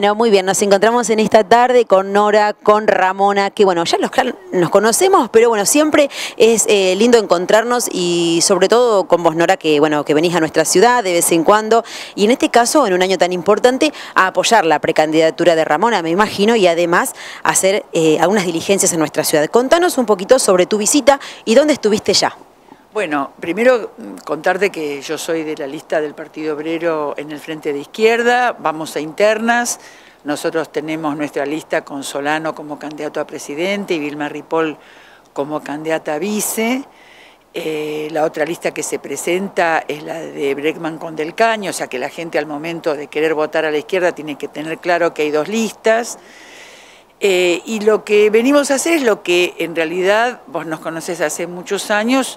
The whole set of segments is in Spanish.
Bueno, muy bien, nos encontramos en esta tarde con Nora, con Ramona, que bueno, ya los, nos conocemos, pero bueno, siempre es eh, lindo encontrarnos y sobre todo con vos, Nora, que bueno, que venís a nuestra ciudad de vez en cuando y en este caso, en un año tan importante, a apoyar la precandidatura de Ramona, me imagino, y además hacer eh, algunas diligencias en nuestra ciudad. Contanos un poquito sobre tu visita y dónde estuviste ya. Bueno, primero mm, contarte que yo soy de la lista del Partido Obrero en el Frente de Izquierda, vamos a internas, nosotros tenemos nuestra lista con Solano como candidato a presidente y Vilma Ripoll como candidata a vice. Eh, la otra lista que se presenta es la de Breckman con Del Caño, o sea que la gente al momento de querer votar a la izquierda tiene que tener claro que hay dos listas. Eh, y lo que venimos a hacer es lo que en realidad vos nos conoces hace muchos años,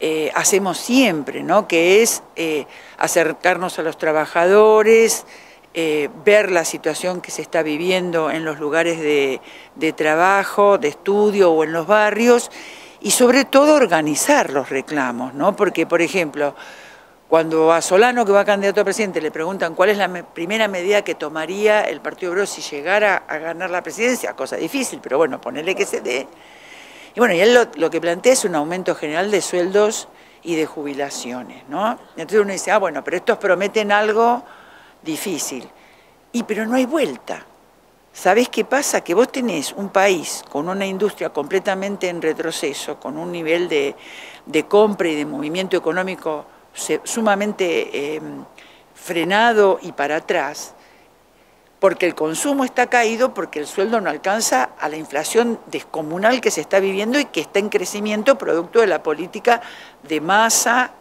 eh, hacemos siempre, ¿no? que es eh, acercarnos a los trabajadores, eh, ver la situación que se está viviendo en los lugares de, trabajo, de estudio o en los barrios, y sobre todo organizar los reclamos, ¿no? porque, por ejemplo, cuando a Solano, que va candidato a presidente, le preguntan cuál es la primera medida que tomaría el Partido Obrero si llegara a ganar la presidencia, cosa difícil, pero bueno, ponerle que se dé, y bueno, y él lo, que plantea es un aumento general de sueldos y de jubilaciones, ¿no? Entonces uno dice, ah, bueno, pero estos prometen algo difícil. Y pero no hay vuelta. ¿Sabés qué pasa? Que vos tenés un país con una industria completamente en retroceso, con un nivel de, compra y de movimiento económico sumamente eh, frenado y para atrás, porque el consumo está caído, porque el sueldo no alcanza a la inflación descomunal que se está viviendo y que está en crecimiento producto de la política de masa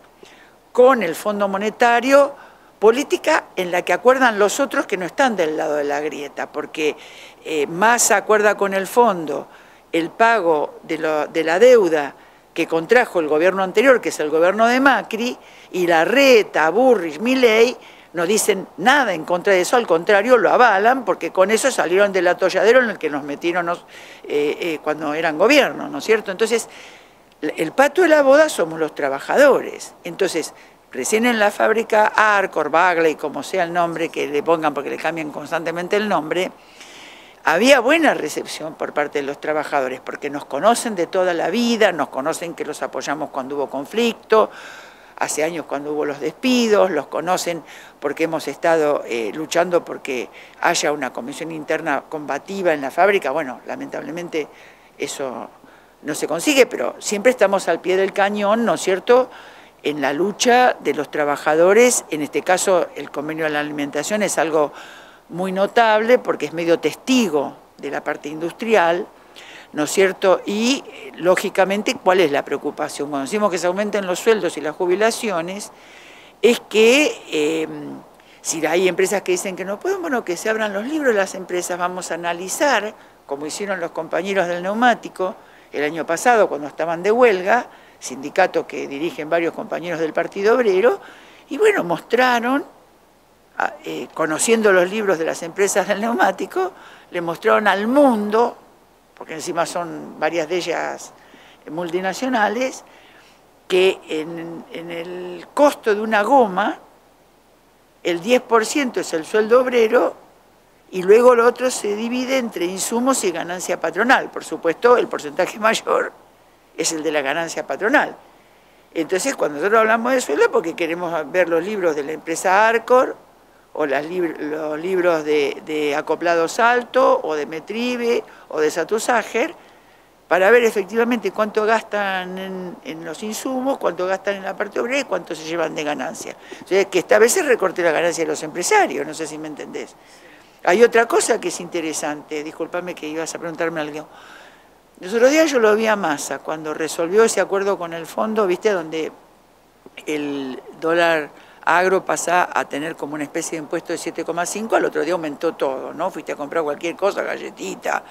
con el Fondo Monetario, política en la que acuerdan los otros que no están del lado de la grieta, porque eh, Massa acuerda con el Fondo el pago de, de la deuda que contrajo el gobierno anterior, que es el gobierno de Macri, y la reta, Burris, Milley, no dicen nada en contra de eso, al contrario, lo avalan, porque con eso salieron del atolladero en el que nos metieron eh, eh, cuando eran gobierno, ¿no es cierto? Entonces, el pato de la boda somos los trabajadores. Entonces, recién en la fábrica Arcor, Bagley, como sea el nombre que le pongan, porque le cambian constantemente el nombre, había buena recepción por parte de los trabajadores, porque nos conocen de toda la vida, nos conocen que los apoyamos cuando hubo conflicto, hace años cuando hubo los despidos, los conocen porque hemos estado eh, luchando porque haya una comisión interna combativa en la fábrica. Bueno, lamentablemente eso no se consigue, pero siempre estamos al pie del cañón, ¿no es cierto?, en la lucha de los trabajadores, en este caso el convenio de la alimentación es algo muy notable porque es medio testigo de la parte industrial, ¿no es cierto? Y, lógicamente, ¿cuál es la preocupación? Cuando decimos que se aumenten los sueldos y las jubilaciones, es que em, si hay empresas que dicen que no pueden, bueno, que se abran los libros las empresas, vamos a analizar, como hicieron los compañeros del neumático el año pasado cuando estaban de huelga, sindicato que dirigen varios compañeros del Partido Obrero, y bueno, mostraron, eh, conociendo los libros de las empresas del neumático, le mostraron al mundo porque encima son varias de ellas multinacionales, que en, el costo de una goma, el 10% es el sueldo obrero y luego lo otro se divide entre insumos y ganancia patronal. Por supuesto, el porcentaje mayor es el de la ganancia patronal. Entonces, cuando nosotros hablamos de sueldo, porque queremos ver los libros de la empresa Arcor, o los libros de, Acoplados Alto, o de Metribe, o de Satusager, para ver efectivamente cuánto gastan en, los insumos, cuánto gastan en la parte obrera y cuánto se llevan de ganancia. O sea, que esta vez se recorte la ganancia de los empresarios, no sé si me entendés. Hay otra cosa que es interesante, discúlpame que ibas a preguntarme algo. Los otros días yo lo vi a Massa, cuando resolvió ese acuerdo con el fondo, viste, donde el dólar agro pasa a tener como una especie de impuesto de 7,5, al otro día aumentó todo, ¿no? Fuiste a comprar cualquier cosa, galletita,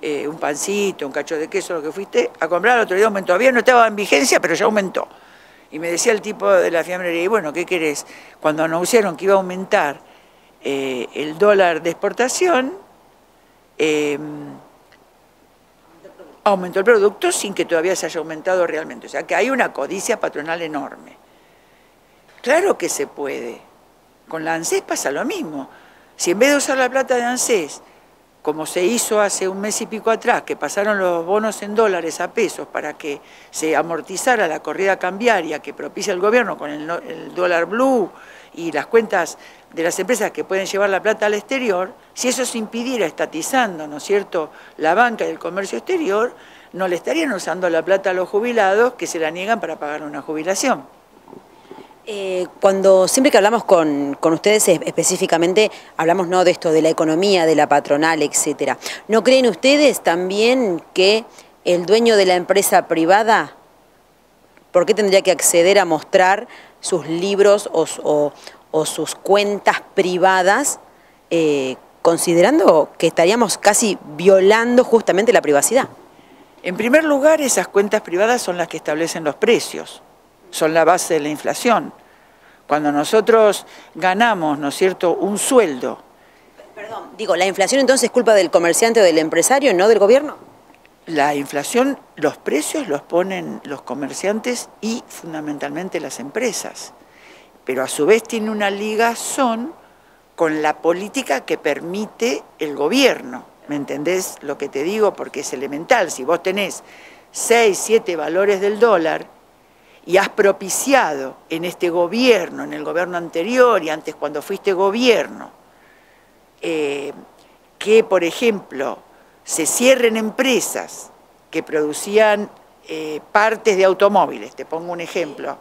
eh, un pancito, un cacho de queso, lo que fuiste a comprar, al otro día aumentó. Todavía no estaba en vigencia, pero ya aumentó. Y me decía el tipo de la fiambrería, y bueno, ¿qué querés? Cuando anunciaron que iba a aumentar eh, el dólar de exportación, em, aumentó el producto sin que todavía se haya aumentado realmente. O sea que hay una codicia patronal enorme. Claro que se puede. Con la ANSES pasa lo mismo. Si en vez de usar la plata de ANSES, como se hizo hace un mes y pico atrás, que pasaron los bonos en dólares a pesos para que se amortizara la corrida cambiaria que propicia el gobierno con el, el dólar blue y las cuentas de las empresas que pueden llevar la plata al exterior, si eso se impidiera estatizando, ¿no es cierto?, la banca y el comercio exterior, no le estarían usando la plata a los jubilados que se la niegan para pagar una jubilación. Eh, cuando siempre que hablamos con, ustedes específicamente, hablamos no de esto, de la economía, de la patronal, etcétera. ¿No creen ustedes también que el dueño de la empresa privada, ¿por qué tendría que acceder a mostrar sus libros o, sus cuentas privadas, eh, considerando que estaríamos casi violando justamente la privacidad? En primer lugar, esas cuentas privadas son las que establecen los precios son la base de la inflación. Cuando nosotros ganamos, ¿no es cierto?, un sueldo. Perdón, digo, ¿la inflación entonces es culpa del comerciante o del empresario, no del gobierno? La inflación, los precios los ponen los comerciantes y fundamentalmente las empresas. Pero a su vez tiene una ligazón con la política que permite el gobierno. ¿Me entendés lo que te digo? Porque es elemental. Si vos tenés 6, 7 valores del dólar y has propiciado en este gobierno, en el gobierno anterior y antes cuando fuiste gobierno, eh, que, por ejemplo, se cierren empresas que producían eh, partes de automóviles, te pongo un ejemplo,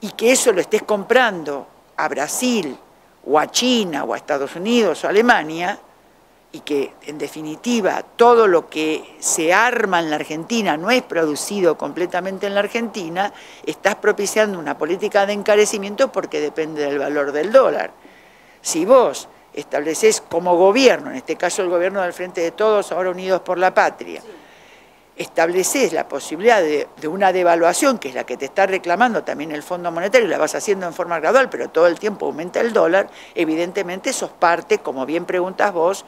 y que eso lo estés comprando a Brasil o a China o a Estados Unidos o a Alemania, y que en definitiva todo lo que se arma en la Argentina no es producido completamente en la Argentina, estás propiciando una política de encarecimiento porque depende del valor del dólar. Si vos estableces como gobierno, en este caso el gobierno del Frente de Todos, ahora Unidos por la Patria, estableces la posibilidad de, de, una devaluación, que es la que te está reclamando también el Fondo Monetario, y la vas haciendo en forma gradual, pero todo el tiempo aumenta el dólar, evidentemente sos parte, como bien preguntas vos,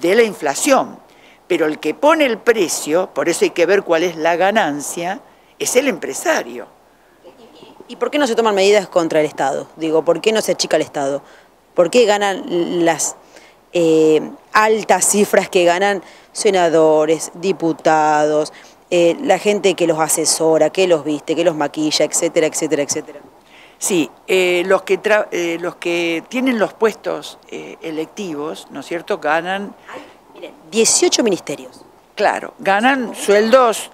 de la inflación. Pero el que pone el precio, por eso hay que ver cuál es la ganancia, es el empresario. ¿Y por qué no se toman medidas contra el Estado? Digo, ¿por qué no se achica el Estado? ¿Por qué ganan las eh, altas cifras que ganan senadores, diputados, eh, la gente que los asesora, que los viste, que los maquilla, etcétera, etcétera, etcétera? Sí, eh, los, que eh, los que tienen los puestos eh, electivos, ¿no es cierto?, ganan... miren, 18 ministerios. Claro, ganan sueldos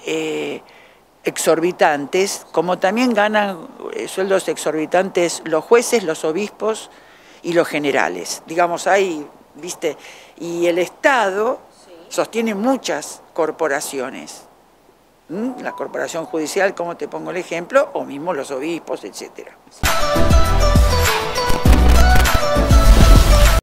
exorbitantes, como también ganan sueldos exorbitantes los jueces, los obispos y los generales. Digamos, hay, viste, y el Estado sostiene muchas corporaciones. ¿Mm? la corporación judicial, como te pongo el ejemplo, o mismo los obispos, etcétera.